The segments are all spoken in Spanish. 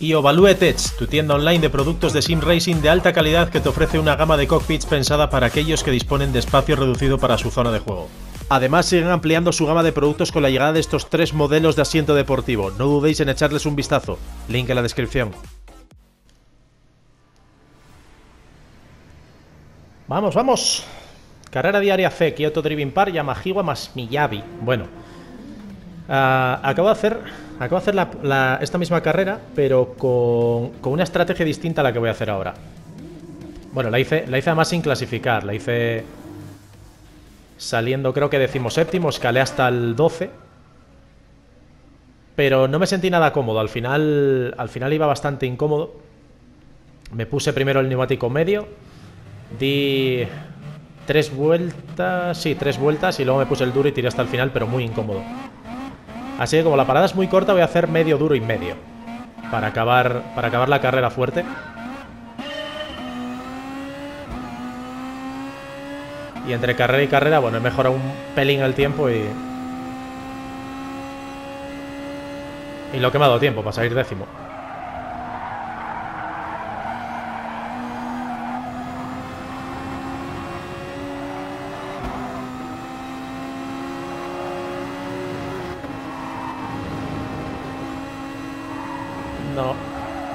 y Ovalue Tech, tu tienda online de productos de sim racing de alta calidad que te ofrece una gama de cockpits pensada para aquellos que disponen de espacio reducido para su zona de juego. Además siguen ampliando su gama de productos con la llegada de estos tres modelos de asiento deportivo. No dudéis en echarles un vistazo. Link en la descripción. Vamos, vamos. Carrera diaria C, Kyoto Driving Park, Yamahiwa más Miyabi. Bueno, uh, acabo de hacer, acabo de hacer esta misma carrera, pero con, con, una estrategia distinta a la que voy a hacer ahora. Bueno, la hice, la hice además sin clasificar, la hice saliendo creo que decimoséptimo, escalé hasta el 12. Pero no me sentí nada cómodo, al final, al final iba bastante incómodo. Me puse primero el neumático medio, Di tres vueltas, sí, tres vueltas y luego me puse el duro y tiré hasta el final, pero muy incómodo. Así que como la parada es muy corta, voy a hacer medio duro y medio. Para acabar, para acabar la carrera fuerte. Y entre carrera y carrera, bueno, he mejorado un pelín el tiempo y... Y lo que me ha dado tiempo para salir décimo.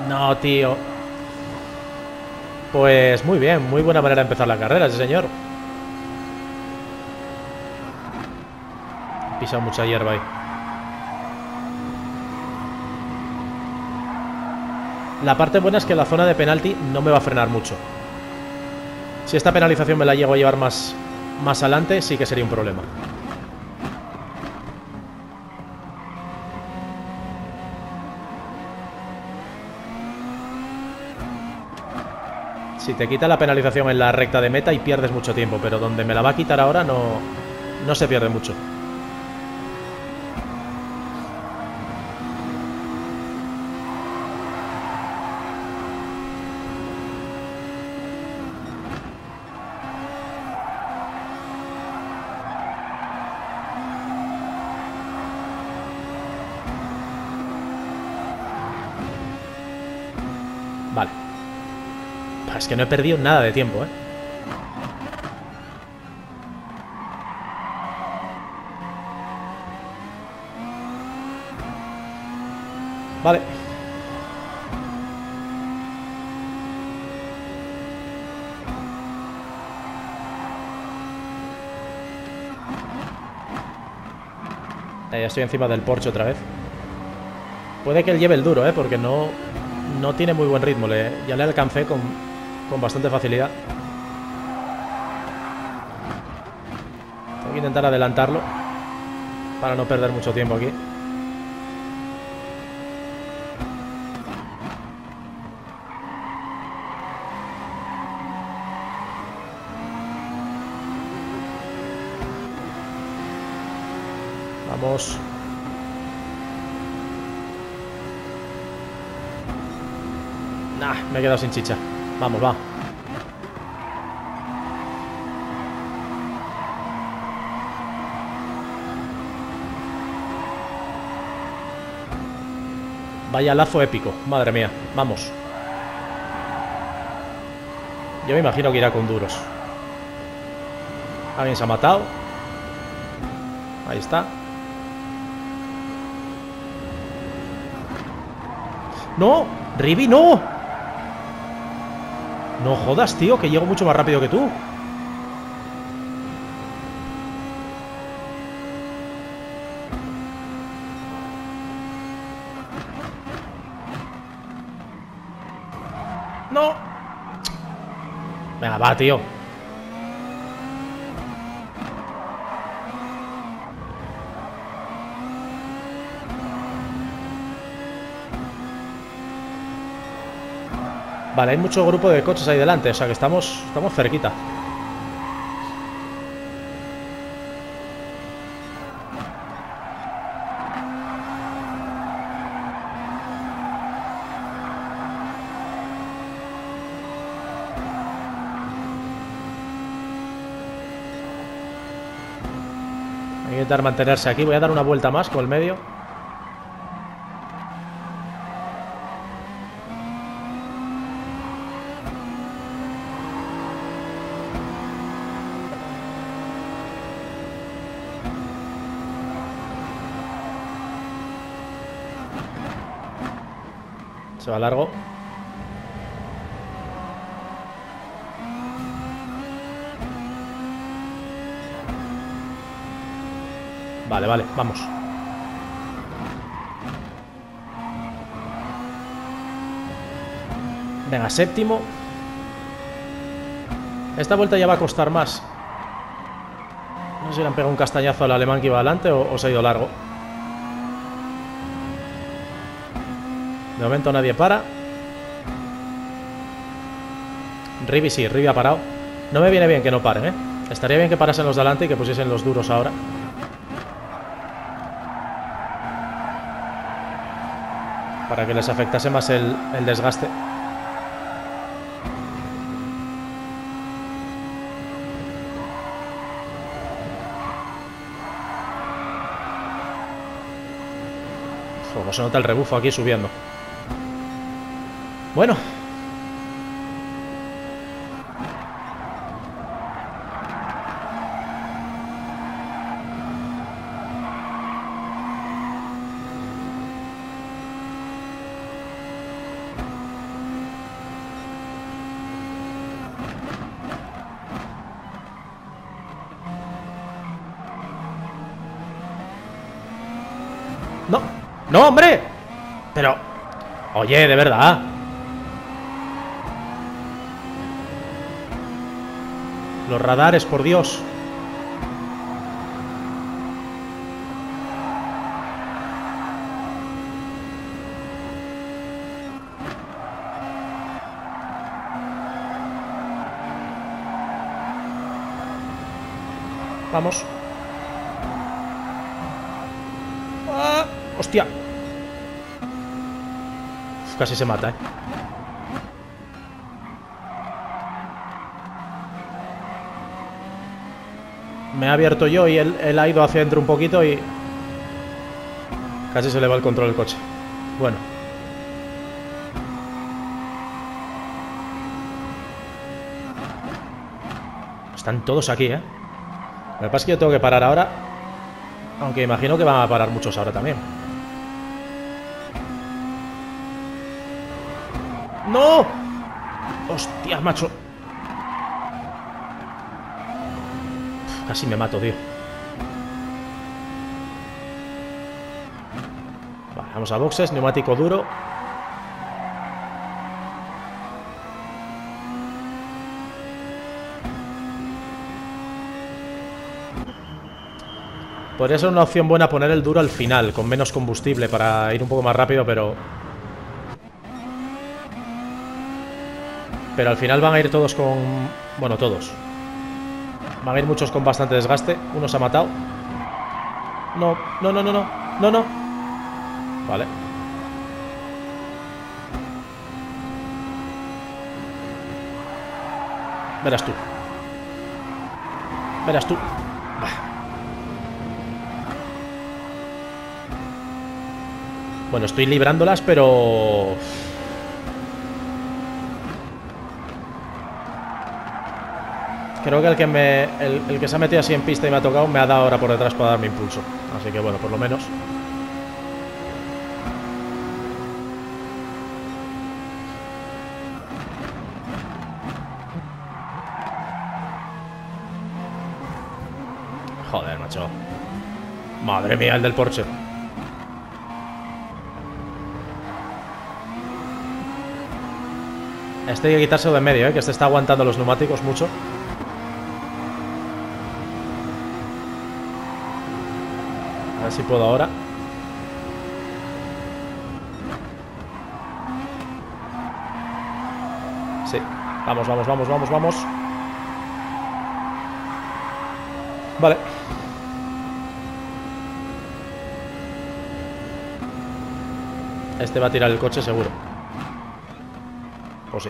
No, tío. Pues muy bien, muy buena manera de empezar la carrera, sí señor. He pisado mucha hierba ahí. La parte buena es que la zona de penalti no me va a frenar mucho. Si esta penalización me la llego a llevar más, más adelante, sí que sería un problema. Si te quita la penalización en la recta de meta y pierdes mucho tiempo, pero donde me la va a quitar ahora no, no se pierde mucho. Vale. Es que no he perdido nada de tiempo, ¿eh? Vale. Ya estoy encima del Porsche otra vez. Puede que él lleve el duro, ¿eh? Porque no, no tiene muy buen ritmo. Ya le alcancé con, con bastante facilidad. Tengo que intentar adelantarlo para no perder mucho tiempo aquí. Vamos. Nah, me he quedado sin chicha. Vamos, va. Vaya lazo épico, madre mía. Vamos. Yo me imagino que irá con duros. Alguien se ha matado. Ahí está. ¡No! ¡Ribi, no! No jodas, tío, que llego mucho más rápido que tú. No. Venga, va, tío. Vale, hay mucho grupo de coches ahí delante, o sea que estamos, estamos cerquita. Voy a intentar mantenerse aquí. Voy a dar una vuelta más con el medio. Se va largo. Vale, vale, vamos. Venga, séptimo. Esta vuelta ya va a costar más. No sé si le han pegado un castañazo al alemán que iba adelante o, se ha ido largo. De momento nadie para. Rivi sí, Rivi ha parado. No me viene bien que no paren, ¿eh? Estaría bien que parasen los de adelante y que pusiesen los duros ahora. Para que les afectase más el, el desgaste. Como se nota el rebufo aquí subiendo. Bueno. No, ¡No, hombre! Pero... Oye, de verdad. Los radares, por Dios. Vamos. Ah, ¡Hostia! casi se mata, ¿eh? Me ha abierto yo y él, ha ido hacia adentro un poquito y... Casi se le va el control del coche. Bueno. Están todos aquí, ¿eh? Lo que pasa es que yo tengo que parar ahora. Aunque imagino que van a parar muchos ahora también. ¡No! ¡Hostia, macho! Casi me mato, tío. Vale, vamos a boxes, neumático duro. Podría ser una opción buena poner el duro al final, con menos combustible para ir un poco más rápido, pero Pero al final van a ir todos con... Bueno, todos. Van a ir muchos con bastante desgaste. Uno se ha matado. No, no, no, no, no. No, no. Vale. Verás tú. Verás tú. Bueno, estoy librándolas, pero... Creo que el que me el, que se ha metido así en pista y me ha tocado me ha dado ahora por detrás para darme impulso. Así que bueno, por lo menos. Joder, macho. Madre mía, el del Porsche. Este hay que quitárselo de medio, ¿eh? que este está aguantando los neumáticos mucho. Ver si puedo ahora. Sí. Vamos, vamos, vamos, vamos, vamos. Vale. Este va a tirar el coche seguro. O sí.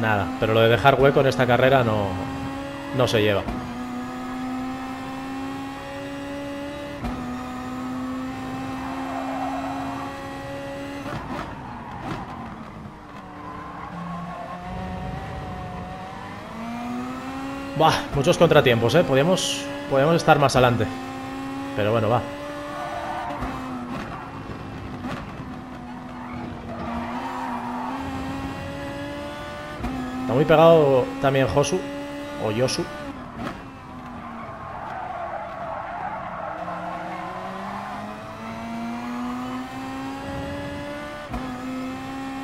Nada, pero lo de dejar hueco en esta carrera no, no se lleva. Bah, muchos contratiempos, ¿eh? Podríamos, podríamos estar más adelante. Pero bueno, va. Está muy pegado también Josu. O.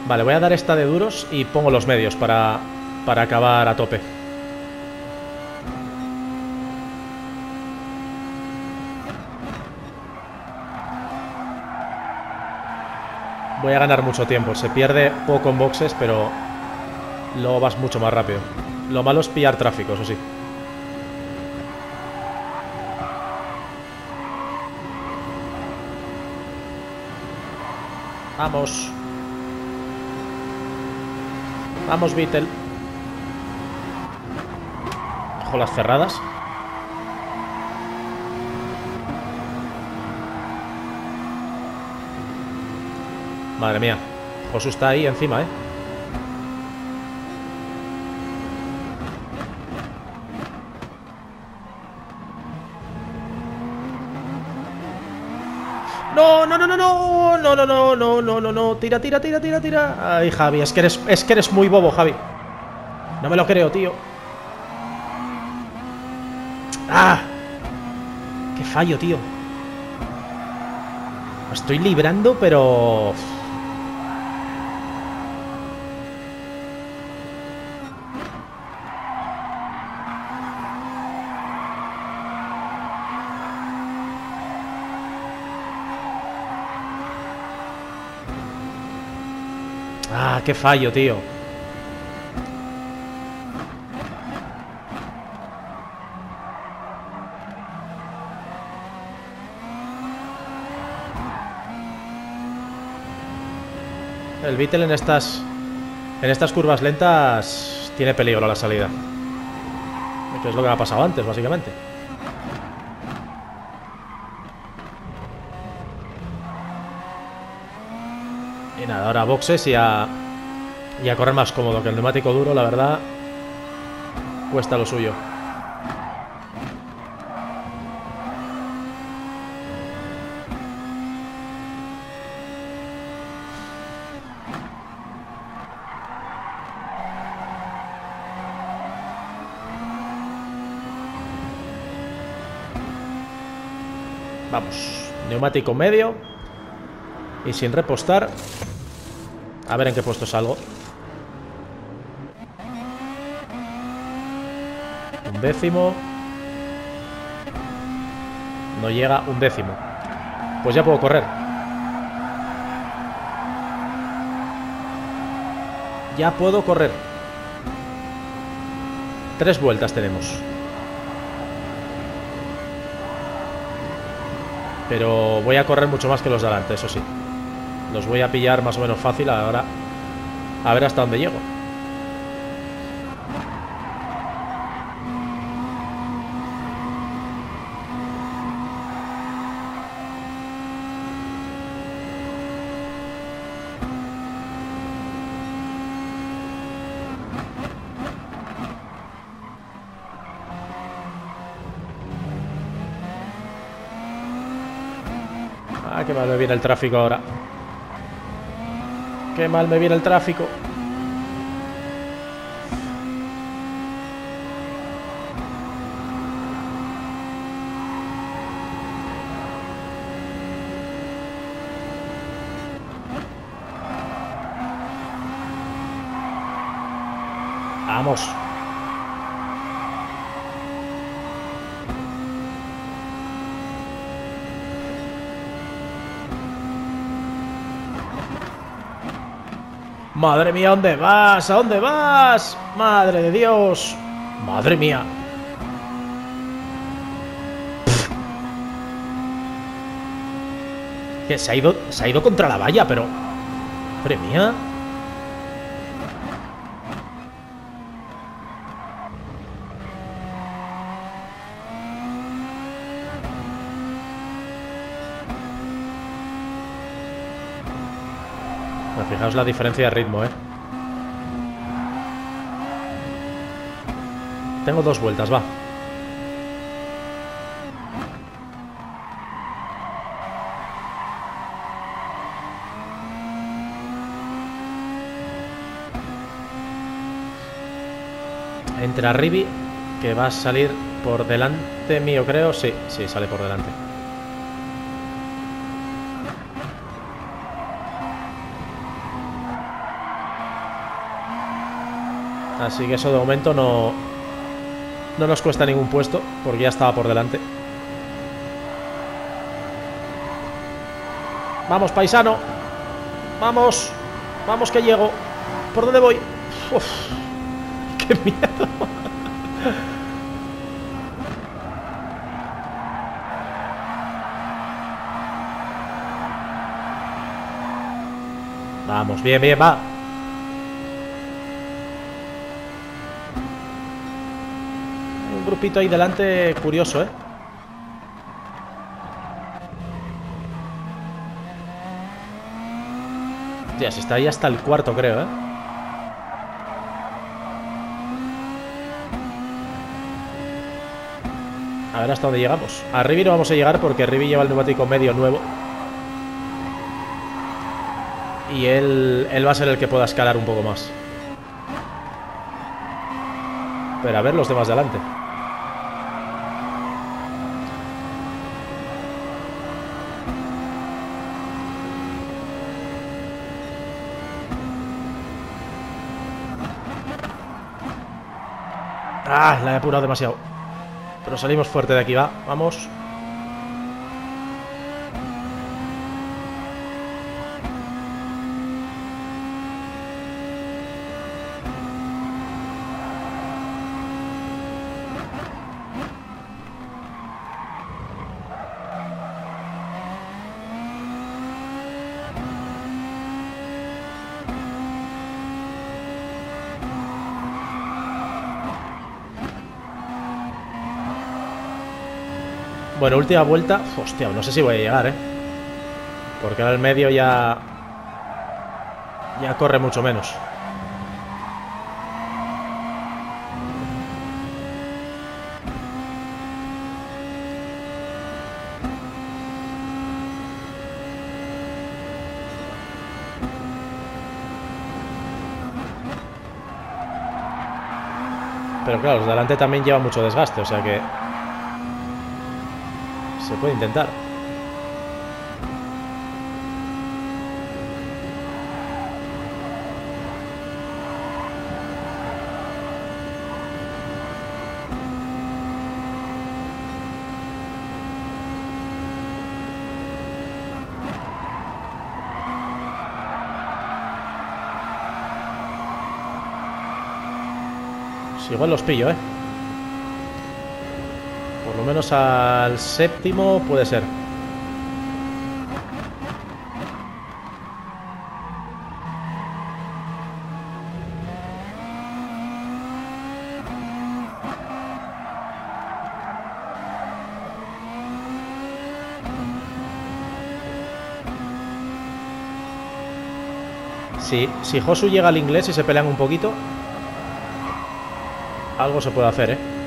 Vale, voy a dar esta de duros y pongo los medios para, para acabar a tope. Voy a ganar mucho tiempo. Se pierde poco en boxes, pero luego vas mucho más rápido. Lo malo es pillar tráfico, eso sí. Vamos. Vamos, Beetle. Ojo las cerradas. Madre mía. Josu está ahí encima, ¿eh? no, no, no, no, no, no. Tira, tira, tira, tira, tira. Ay, Javi, es que eres, es que eres muy bobo, Javi. No me lo creo, tío. ¡Ah! ¡Qué fallo, tío! Estoy librando, pero... Ah, qué fallo, tío. El Beetle en estas en estas curvas lentas tiene peligro a la salida. Que es lo que me ha pasado antes, básicamente. Ahora boxes y a, y a correr más cómodo, que el neumático duro, la verdad, cuesta lo suyo. Vamos, neumático medio y sin repostar. A ver en qué puesto salgo. Un décimo. No llega un décimo. Pues ya puedo correr. Ya puedo correr. Tres vueltas tenemos. Pero voy a correr mucho más que los de adelante, eso sí. Los voy a pillar más o menos fácil ahora. A ver hasta dónde llego. Ah, qué mal me viene el tráfico ahora. Qué mal me viene el tráfico. Vamos. Madre mía, ¿dónde vas? ¿A dónde vas? Madre de Dios. Madre mía. Que se ha ido, se ha ido contra la valla, pero... Madre mía. Fijaos la diferencia de ritmo, ¿eh? Tengo dos vueltas, va. Entra Ribi, que va a salir por delante mío, creo. Sí, sí, sale por delante. Así que eso de momento no, no nos cuesta ningún puesto, porque ya estaba por delante. Vamos, paisano. Vamos. Vamos que llego. ¿Por dónde voy? ¡Qué miedo! Vamos, bien, bien, va. Un grupito ahí delante curioso, ¿eh? Hostia, se está ahí hasta el cuarto, creo, ¿eh? A ver hasta dónde llegamos. A Rivi no vamos a llegar porque Rivi lleva el neumático medio nuevo. Y él, él va a ser el que pueda escalar un poco más. Pero a ver los demás de adelante. Ah, la he apurado demasiado. Pero salimos fuerte de aquí, va. Vamos. Bueno, última vuelta. Hostia, no sé si voy a llegar, ¿eh? Porque ahora el medio ya... Ya corre mucho menos. Pero claro, los de delante también lleva mucho desgaste, o sea que... Se puede intentar. Si igual los pillo, ¿eh? Lo menos al séptimo puede ser. Si, si Josu llega al inglés y se pelean un poquito, algo se puede hacer, ¿eh?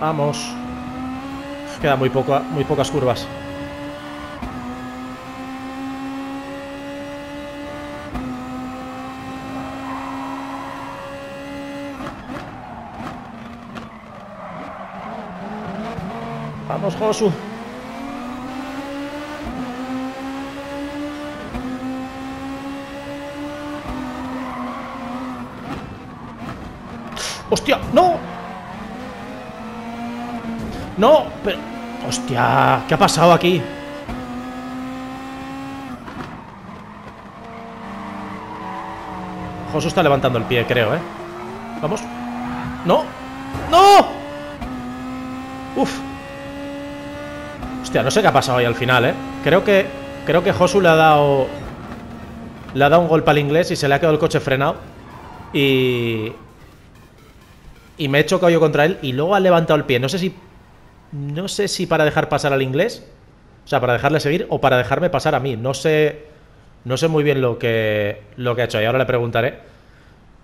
Vamos. Quedan muy, poco, muy pocas curvas. Vamos, Josu. ¡Hostia! ¡No! ¡No! Pero... ¡Hostia! ¿Qué ha pasado aquí? Josu está levantando el pie, creo, ¿eh? Vamos. ¡No! ¡No! ¡Uf! Hostia, no sé qué ha pasado ahí al final, ¿eh? Creo que... Creo que Josu le ha dado... Le ha dado un golpe al inglés y se le ha quedado el coche frenado. Y... Y me he chocado yo contra él y luego ha levantado el pie. No sé si... No sé si para dejar pasar al inglés O sea, para dejarle seguir o para dejarme pasar a mí. No sé, no sé muy bien lo que, lo que ha hecho y ahora le preguntaré.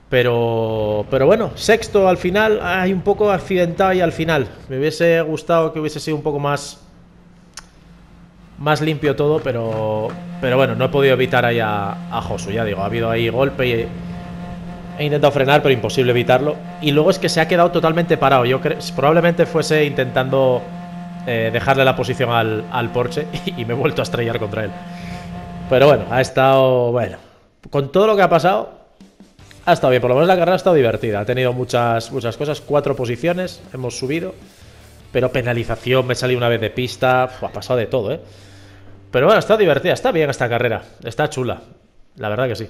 Pero, pero bueno, sexto al final, hay un poco accidentado y al final. Me hubiese gustado que hubiese sido un poco más, más limpio todo, pero, pero bueno, no he podido evitar ahí a, a Josu. Ya digo, ha habido ahí golpe y he intentado frenar, pero imposible evitarlo. Y luego es que se ha quedado totalmente parado. Yo creo, probablemente fuese intentando eh, dejarle la posición al, al Porsche y, me he vuelto a estrellar contra él. Pero bueno, ha estado. Bueno, con todo lo que ha pasado, ha estado bien. Por lo menos la carrera ha estado divertida. Ha tenido muchas, muchas cosas. Cuatro posiciones hemos subido. Pero penalización, me salí una vez de pista. ha pasado de todo, ¿eh? Pero bueno, está divertida. Está bien esta carrera. Está chula. La verdad que sí.